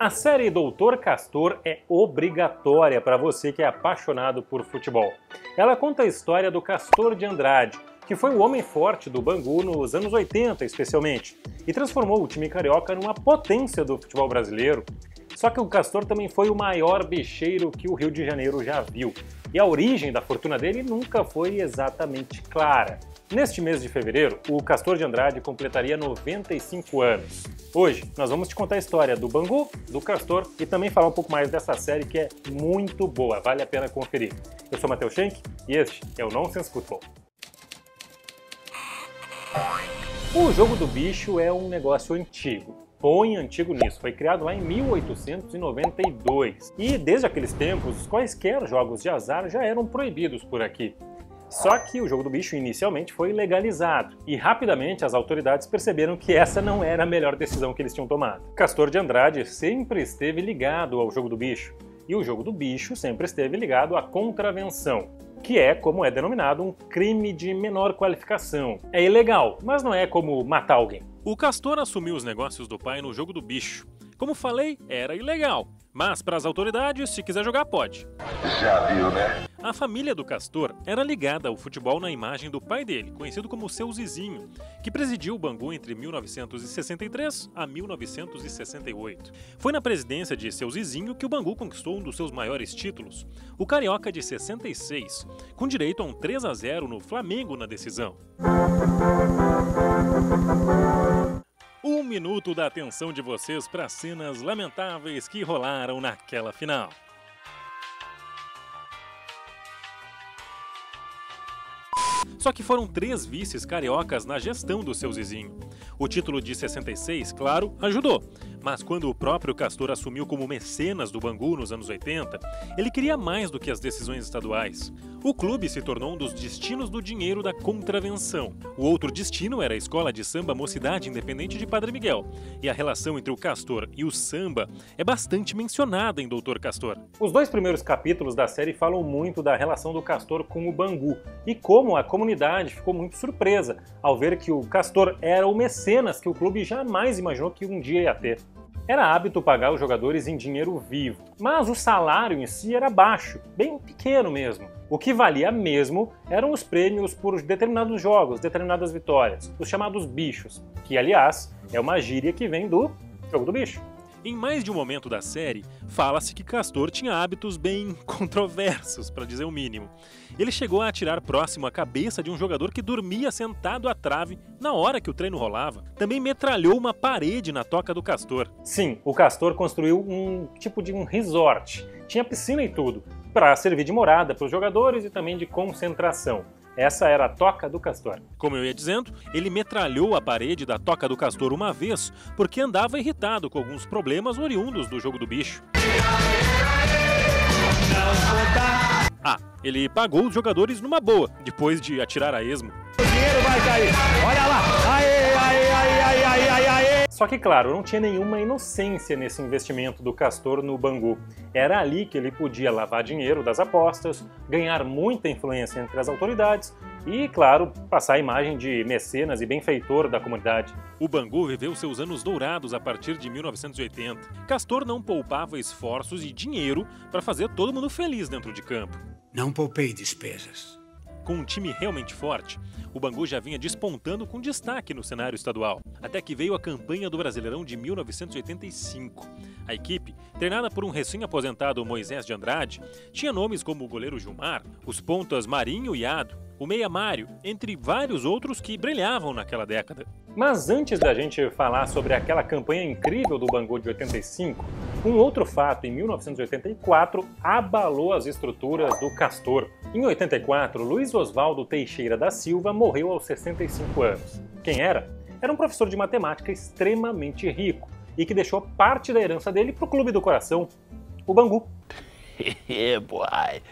A série Doutor Castor é obrigatória para você que é apaixonado por futebol. Ela conta a história do Castor de Andrade, que foi o homem forte do Bangu nos anos 80, especialmente, e transformou o time carioca numa potência do futebol brasileiro. Só que o Castor também foi o maior bicheiro que o Rio de Janeiro já viu, e a origem da fortuna dele nunca foi exatamente clara. Neste mês de fevereiro, o Castor de Andrade completaria 95 anos. Hoje, nós vamos te contar a história do Bangu, do Castor e também falar um pouco mais dessa série que é muito boa, vale a pena conferir. Eu sou Matheus Schenck e este é o Nonsense Football. O jogo do bicho é um negócio antigo. Põe antigo nisso, foi criado lá em 1892. E desde aqueles tempos, quaisquer jogos de azar já eram proibidos por aqui. Só que o jogo do bicho inicialmente foi legalizado e rapidamente as autoridades perceberam que essa não era a melhor decisão que eles tinham tomado. Castor de Andrade sempre esteve ligado ao jogo do bicho e o jogo do bicho sempre esteve ligado à contravenção, que é como é denominado um crime de menor qualificação. É ilegal, mas não é como matar alguém. O Castor assumiu os negócios do pai no jogo do bicho. Como falei, era ilegal. Mas para as autoridades, se quiser jogar, pode. Já viu, né? A família do Castor era ligada ao futebol na imagem do pai dele, conhecido como seu Zizinho, que presidiu o Bangu entre 1963 a 1968. Foi na presidência de seu Zizinho que o Bangu conquistou um dos seus maiores títulos, o Carioca de 66, com direito a um 3 a 0 no Flamengo na decisão. Um minuto da atenção de vocês para cenas lamentáveis que rolaram naquela final. Só que foram três vices cariocas na gestão do seu Zizinho. O título de 66, claro, ajudou, mas quando o próprio Castor assumiu como mecenas do Bangu nos anos 80, ele queria mais do que as decisões estaduais. O clube se tornou um dos destinos do dinheiro da contravenção. O outro destino era a escola de samba Mocidade Independente de Padre Miguel. E a relação entre o Castor e o samba é bastante mencionada em Doutor Castor. Os dois primeiros capítulos da série falam muito da relação do Castor com o Bangu e como a comunidade ficou muito surpresa ao ver que o Castor era o mecenas que o clube jamais imaginou que um dia ia ter. Era hábito pagar os jogadores em dinheiro vivo, mas o salário em si era baixo, bem pequeno mesmo. O que valia mesmo eram os prêmios por determinados jogos, determinadas vitórias, os chamados bichos, que aliás é uma gíria que vem do jogo do bicho. Em mais de um momento da série, fala-se que Castor tinha hábitos bem controversos, para dizer o mínimo. Ele chegou a atirar próximo à cabeça de um jogador que dormia sentado à trave na hora que o treino rolava. Também metralhou uma parede na toca do Castor. Sim, o Castor construiu um tipo de um resort. Tinha piscina e tudo, para servir de morada para os jogadores e também de concentração. Essa era a Toca do Castor. Como eu ia dizendo, ele metralhou a parede da Toca do Castor uma vez porque andava irritado com alguns problemas oriundos do jogo do bicho. Ah, ele pagou os jogadores numa boa, depois de atirar a esmo. O dinheiro vai cair. Olha lá. Só que, claro, não tinha nenhuma inocência nesse investimento do Castor no Bangu. Era ali que ele podia lavar dinheiro das apostas, ganhar muita influência entre as autoridades e, claro, passar a imagem de mecenas e benfeitor da comunidade. O Bangu viveu seus anos dourados a partir de 1980. Castor não poupava esforços e dinheiro para fazer todo mundo feliz dentro de campo. Não poupei despesas. Com um time realmente forte, o Bangu já vinha despontando com destaque no cenário estadual, até que veio a campanha do Brasileirão de 1985. A equipe, treinada por um recém-aposentado Moisés de Andrade, tinha nomes como o goleiro Gilmar, os pontas Marinho e Ado, o meia Mário, entre vários outros que brilhavam naquela década. Mas antes da gente falar sobre aquela campanha incrível do Bangu de 85, um outro fato em 1984 abalou as estruturas do Castor. Em 84, Luiz Oswaldo Teixeira da Silva morreu aos 65 anos. Quem era? Era um professor de matemática extremamente rico e que deixou parte da herança dele para o clube do coração, o Bangu. boy.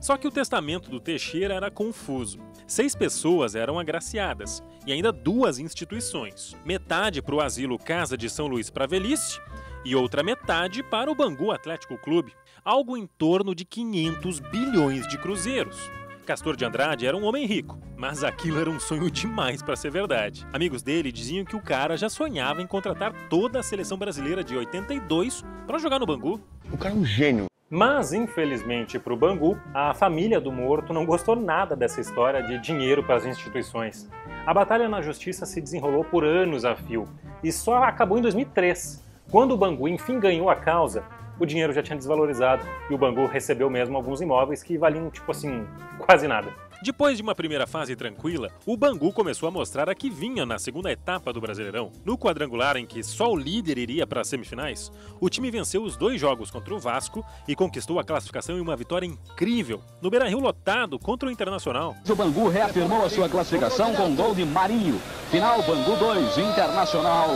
Só que o testamento do Teixeira era confuso. Seis pessoas eram agraciadas e ainda duas instituições. Metade para o asilo Casa de São Luís para Velhice e outra metade para o Bangu Atlético Clube. Algo em torno de 500 bilhões de cruzeiros. Castor de Andrade era um homem rico, mas aquilo era um sonho demais para ser verdade. Amigos dele diziam que o cara já sonhava em contratar toda a seleção brasileira de 82 para jogar no Bangu. O cara é um gênio. Mas, infelizmente para o Bangu, a família do morto não gostou nada dessa história de dinheiro para as instituições. A batalha na justiça se desenrolou por anos a fio e só acabou em 2003. Quando o Bangu enfim ganhou a causa, o dinheiro já tinha desvalorizado e o Bangu recebeu mesmo alguns imóveis que valiam, tipo assim, quase nada. Depois de uma primeira fase tranquila, o Bangu começou a mostrar a que vinha na segunda etapa do Brasileirão. No quadrangular em que só o líder iria para as semifinais, o time venceu os dois jogos contra o Vasco e conquistou a classificação em uma vitória incrível no Beira-Rio lotado contra o Internacional. O Bangu reafirmou a sua classificação com gol de Marinho. Final Bangu 2, Internacional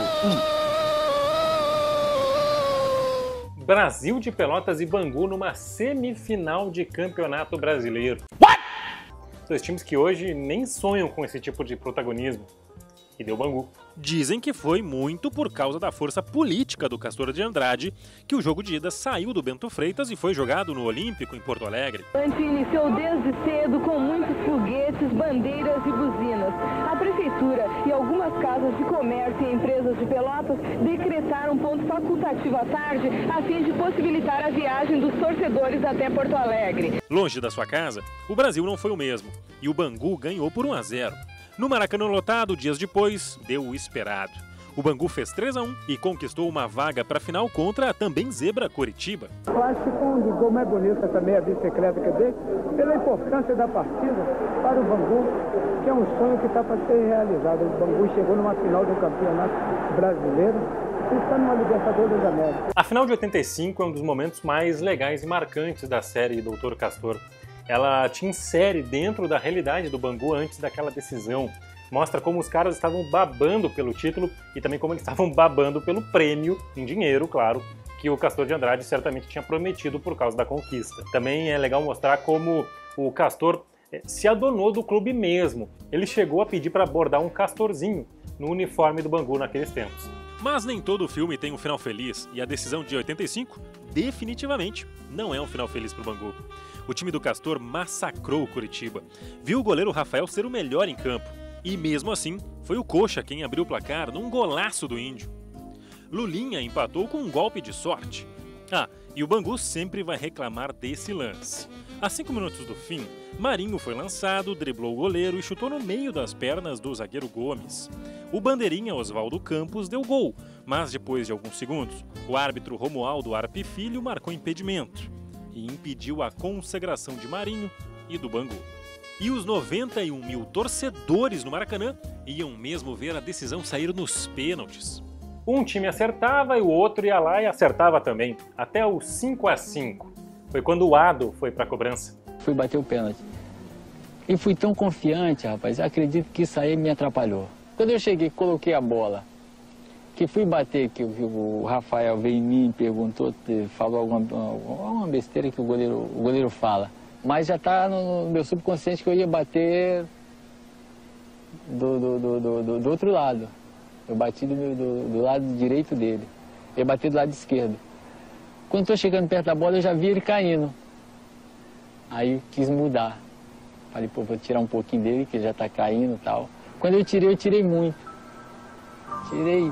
1. Brasil de Pelotas e Bangu numa semifinal de Campeonato Brasileiro. Dois times que hoje nem sonham com esse tipo de protagonismo. E deu Bangu. Dizem que foi muito por causa da força política do Castor de Andrade que o jogo de ida saiu do Bento Freitas e foi jogado no Olímpico, em Porto Alegre. Iniciou desde cedo com muitos foguetes, bandeiras e buzinas. A prefeitura e algumas casas de comércio e empresas de Pelotas decretaram ponto facultativo à tarde a fim de possibilitar a viagem dos torcedores até Porto Alegre. Longe da sua casa, o Brasil não foi o mesmo e o Bangu ganhou por 1 a 0. No Maracanã lotado, dias depois, deu o esperado. O Bangu fez 3 a 1 e conquistou uma vaga para a final contra a também zebra Coritiba. Eu acho que um dos gols mais bonitos também a bicicleta que dei, pela importância da partida para o Bangu, que é um sonho que está para ser realizado. O Bangu chegou numa final do Campeonato Brasileiro e está numa Libertadores da América. A final de 85 é um dos momentos mais legais e marcantes da série Doutor Castor ela te insere dentro da realidade do Bangu antes daquela decisão. Mostra como os caras estavam babando pelo título e também como eles estavam babando pelo prêmio, em dinheiro, claro, que o Castor de Andrade certamente tinha prometido por causa da conquista. Também é legal mostrar como o Castor eh, se adonou do clube mesmo. Ele chegou a pedir para abordar um castorzinho no uniforme do Bangu naqueles tempos. Mas nem todo filme tem um final feliz, e a decisão de 85 definitivamente não é um final feliz para o Bangu. O time do Castor massacrou o Curitiba. Viu o goleiro Rafael ser o melhor em campo. E mesmo assim, foi o Coxa quem abriu o placar num golaço do Índio. Lulinha empatou com um golpe de sorte. Ah, e o Bangu sempre vai reclamar desse lance. A cinco minutos do fim, Marinho foi lançado, driblou o goleiro e chutou no meio das pernas do zagueiro Gomes. O bandeirinha Oswaldo Campos deu gol, mas depois de alguns segundos, o árbitro Romualdo Arpe Filho marcou impedimento e impediu a consagração de Marinho e do Bangu. E os 91 mil torcedores no Maracanã iam mesmo ver a decisão sair nos pênaltis. Um time acertava e o outro ia lá e acertava também, até o 5 a 5 Foi quando o Ado foi para a cobrança. Fui bater o pênalti. E fui tão confiante, rapaz, acredito que isso aí me atrapalhou. Quando eu cheguei, coloquei a bola, que fui bater, que o Rafael veio em mim, perguntou, falou alguma, alguma besteira que o goleiro, o goleiro fala. Mas já está no meu subconsciente que eu ia bater do, do, do, do, do outro lado. Eu bati do, do, do, lado direito dele. Eu bati do lado esquerdo. Quando estou chegando perto da bola, eu já vi ele caindo. Aí eu quis mudar. Falei, pô, vou tirar um pouquinho dele, que ele já está caindo e tal. Quando eu tirei, eu tirei muito. Tirei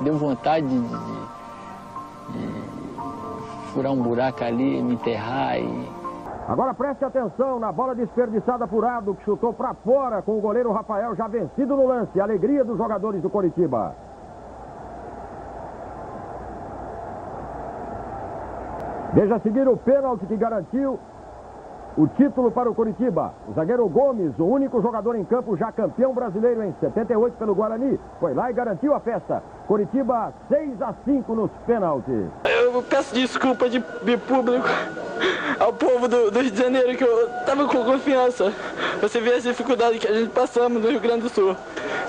deu vontade de, de, de furar um buraco ali, me enterrar e... Agora preste atenção na bola desperdiçada por Ado, que chutou para fora com o goleiro Rafael já vencido no lance. Alegria dos jogadores do Coritiba. Veja seguir o pênalti que garantiu o título para o Curitiba. O zagueiro Gomes, o único jogador em campo já campeão brasileiro em 78 pelo Guarani, foi lá e garantiu a festa. Curitiba 6 a 5 nos pênaltis. Eu peço desculpa de, de público ao povo do, do, Rio de Janeiro que eu estava com confiança. Você vê as dificuldades que a gente passamos no Rio Grande do Sul.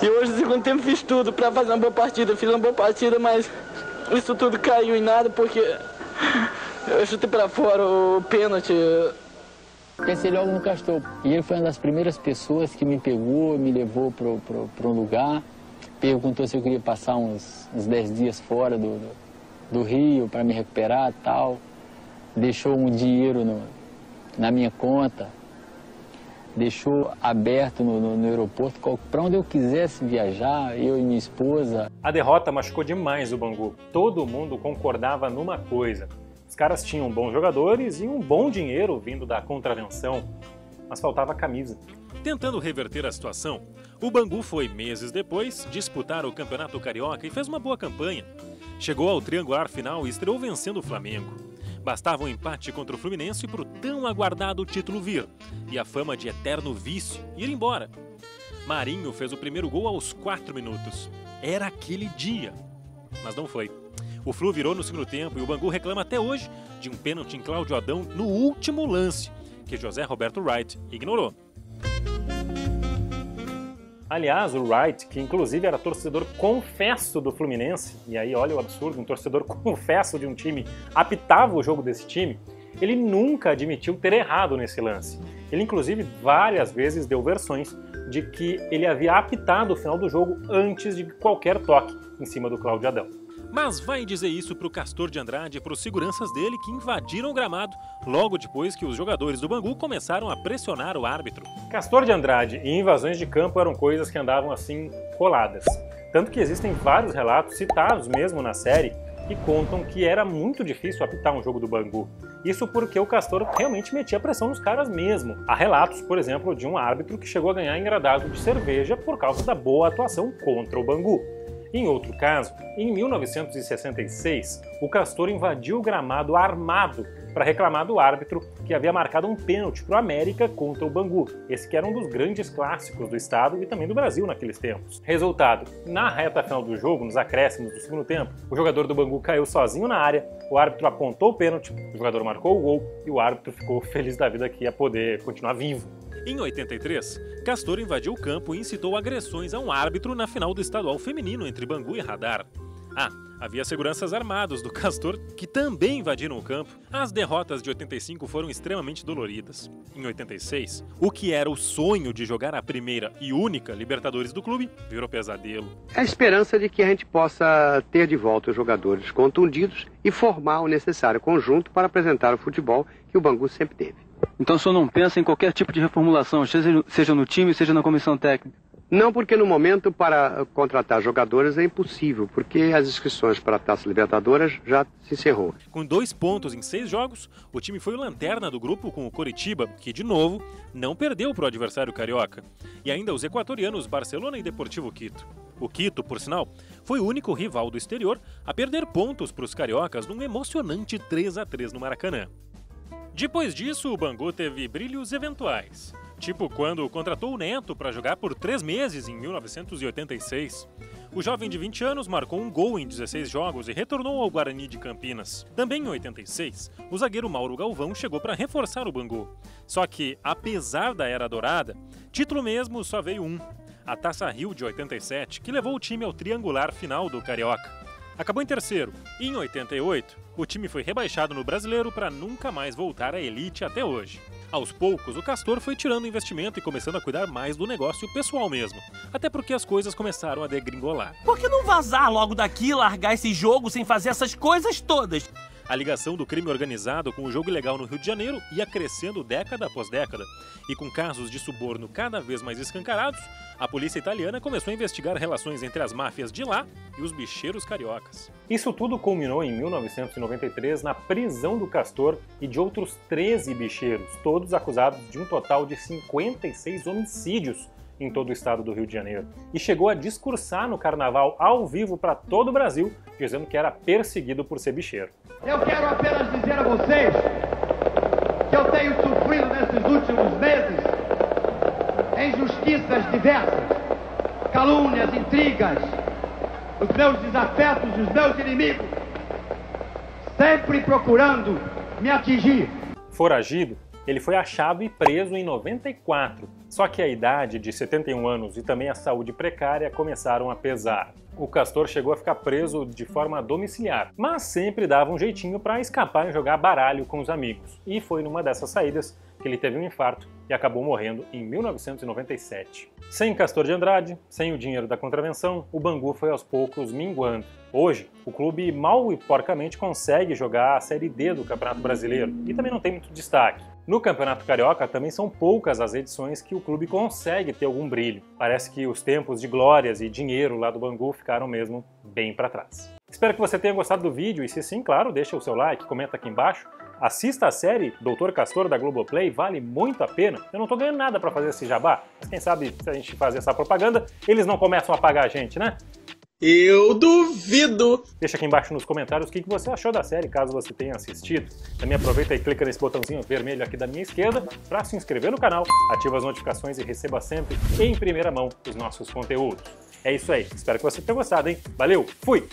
E hoje, no segundo tempo, fiz tudo para fazer uma boa partida. Fiz uma boa partida, mas isso tudo caiu em nada porque eu chutei para fora o pênalti. Pensei logo no Castor. E ele foi uma das primeiras pessoas que me pegou, me levou para um lugar, perguntou se eu queria passar uns, uns 10 dias fora do, do, do Rio para me recuperar tal. Deixou um dinheiro no, na minha conta. deixou aberto no, no, no aeroporto para onde eu quisesse viajar, eu e minha esposa. A derrota machucou demais o Bangu. Todo mundo concordava numa coisa. Caras tinham bons jogadores e um bom dinheiro vindo da contravenção, mas faltava camisa. Tentando reverter a situação, o Bangu foi, meses depois, disputar o Campeonato Carioca e fez uma boa campanha. Chegou ao triangular final e estreou vencendo o Flamengo. Bastava um empate contra o Fluminense para o tão aguardado título vir e a fama de eterno vício ir embora. Marinho fez o primeiro gol aos 4 minutos. Era aquele dia. Mas não foi. O Flu virou no segundo tempo e o Bangu reclama até hoje de um pênalti em Cláudio Adão no último lance, que José Roberto Wright ignorou. Aliás, o Wright, que inclusive era torcedor confesso do Fluminense, e aí olha o absurdo, um torcedor confesso de um time apitava o jogo desse time, ele nunca admitiu ter errado nesse lance. Ele inclusive várias vezes deu versões de que ele havia apitado o final do jogo antes de qualquer toque em cima do Cláudio Adão. Mas vai dizer isso pro Castor de Andrade e pros seguranças dele que invadiram o gramado logo depois que os jogadores do Bangu começaram a pressionar o árbitro. Castor de Andrade e invasões de campo eram coisas que andavam assim coladas. Tanto que existem vários relatos citados mesmo na série que contam que era muito difícil apitar um jogo do Bangu. Isso porque o Castor realmente metia pressão nos caras mesmo. Há relatos, por exemplo, de um árbitro que chegou a ganhar engradado de cerveja por causa da boa atuação contra o Bangu. Em outro caso, em 1966, o Castor invadiu o gramado armado para reclamar do árbitro que havia marcado um pênalti para o América contra o Bangu, esse que era um dos grandes clássicos do estado e também do Brasil naqueles tempos. Resultado: na reta final do jogo, nos acréscimos do segundo tempo, o jogador do Bangu caiu sozinho na área, o árbitro apontou o pênalti, o jogador marcou o gol e o árbitro ficou feliz da vida que ia poder continuar vivo. Em 83, Castor invadiu o campo e incitou agressões a um árbitro na final do estadual feminino entre Bangu e Radar. Ah, havia seguranças armados do Castor que também invadiram o campo. As derrotas de 85 foram extremamente doloridas. Em 86, o que era o sonho de jogar a primeira e única Libertadores do clube virou pesadelo. A esperança de que a gente possa ter de volta os jogadores contundidos e formar o necessário conjunto para apresentar o futebol que o Bangu sempre teve. Então o senhor não pensa em qualquer tipo de reformulação, seja no time, seja na comissão técnica? Não, porque no momento para contratar jogadores é impossível, porque as inscrições para a Taça Libertadores já se encerrou. Com dois pontos em seis jogos, o time foi lanterna do grupo com o Coritiba, que de novo não perdeu para o adversário carioca. E ainda os equatorianos Barcelona e Deportivo Quito. O Quito, por sinal, foi o único rival do exterior a perder pontos para os cariocas num emocionante 3 a 3 no Maracanã. Depois disso, o Bangu teve brilhos eventuais, tipo quando contratou o Neto para jogar por três meses em 1986. O jovem de 20 anos marcou um gol em 16 jogos e retornou ao Guarani de Campinas. Também em 86, o zagueiro Mauro Galvão chegou para reforçar o Bangu. Só que, apesar da era dourada, título mesmo só veio um: a Taça Rio de 87, que levou o time ao triangular final do Carioca acabou em terceiro. E em 88, o time foi rebaixado no brasileiro para nunca mais voltar à elite até hoje. Aos poucos, o Castor foi tirando investimento e começando a cuidar mais do negócio pessoal mesmo. Até porque as coisas começaram a degringolar. Por que não vazar logo daqui e largar esse jogo sem fazer essas coisas todas? A ligação do crime organizado com o jogo ilegal no Rio de Janeiro ia crescendo década após década. E com casos de suborno cada vez mais escancarados, a polícia italiana começou a investigar relações entre as máfias de lá e os bicheiros cariocas. Isso tudo culminou em 1993 na prisão do Castor e de outros 13 bicheiros, todos acusados de um total de 56 homicídios em todo o estado do Rio de Janeiro. E chegou a discursar no carnaval ao vivo para todo o Brasil, dizendo que era perseguido por ser bicheiro. Eu quero apenas dizer a vocês que eu tenho sofrido nesses últimos meses injustiças diversas, calúnias, intrigas, os meus desafetos os meus inimigos, sempre procurando me atingir. Foragido, ele foi achado e preso em 94. Só que a idade de 71 anos e também a saúde precária começaram a pesar. O Castor chegou a ficar preso de forma domiciliar, mas sempre dava um jeitinho para escapar e jogar baralho com os amigos. E foi numa dessas saídas que ele teve um infarto e acabou morrendo em 1997. Sem Castor de Andrade, sem o dinheiro da contravenção, o Bangu foi aos poucos minguando. Hoje, o clube mal e porcamente consegue jogar a Série D do Campeonato Brasileiro e também não tem muito destaque. No Campeonato Carioca também são poucas as edições que o clube consegue ter algum brilho. Parece que os tempos de glórias e dinheiro lá do Bangu ficaram mesmo bem para trás. Espero que você tenha gostado do vídeo e se sim, claro, deixa o seu like, comenta aqui embaixo. Assista a série Doutor Castor da Globoplay, vale muito a pena. Eu não tô ganhando nada para fazer esse jabá, mas quem sabe se a gente fazer essa propaganda, eles não começam a pagar a gente, né? Eu duvido! Deixa aqui embaixo nos comentários o que você achou da série, caso você tenha assistido. Também aproveita e clica nesse botãozinho vermelho aqui da minha esquerda para se inscrever no canal, ativa as notificações e receba sempre em primeira mão os nossos conteúdos. É isso aí, espero que você tenha gostado, hein? Valeu, fui!